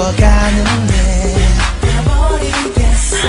죽어가는데. 버리겠어.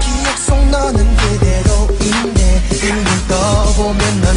기억 속 너는 그대로인데 눈을 떠보면 넌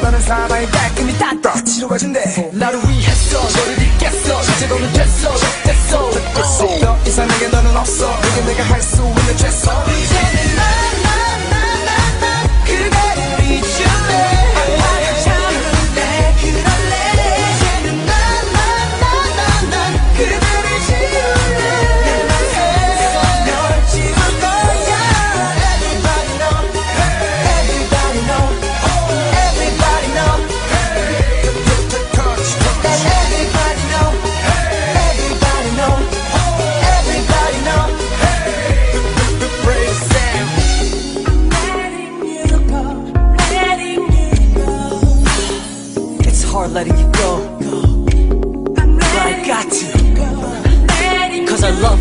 사나이 깔끔히 딴다 치료해준대. 나를 위했어. 너를 잊겠어. 이제 너는 됐어. 됐어. 더 이상 내게 너는 없어. 이게 내가 할 수 있는 최소 이제는 난 hard letting you go, but I got to. Cause our love